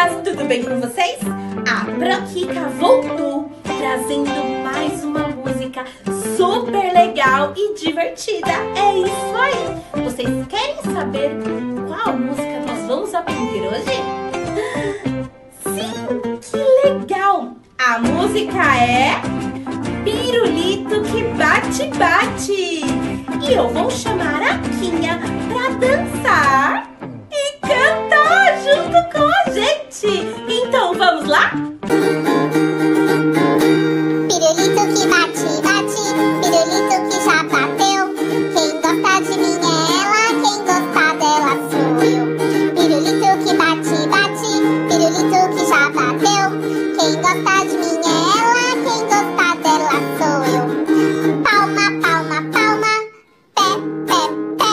crianças! Tudo bem com vocês? A Proquica voltou trazendo mais uma música super legal e divertida. É isso aí! Vocês querem saber qual música nós vamos aprender hoje? Sim, que legal! A música é Pirulito que bate bate. E eu vou chamar a Quinha para dançar lá? Pirulito que bate, bate, pirulito que já bateu. Quem gosta de mim é ela, quem gosta dela sou eu. Pirulito que bate, bate, pirulito que já bateu. Quem gosta de mim é ela, quem gosta dela sou eu. Palma, palma, palma, pé, pé, pé.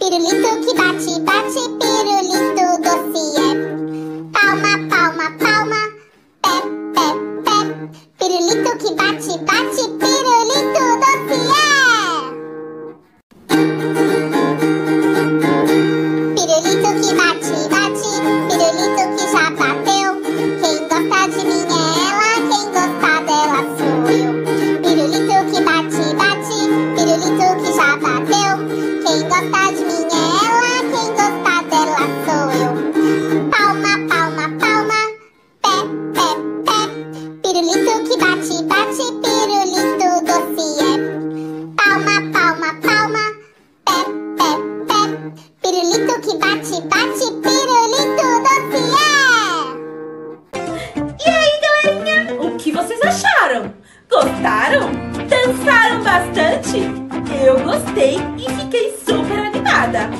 Pirulito que bate, bate, pirulito que bate, bate, pirulito vocês acharam? Gostaram? Dançaram bastante? Eu gostei e fiquei super animada.